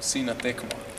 Sina tekmo.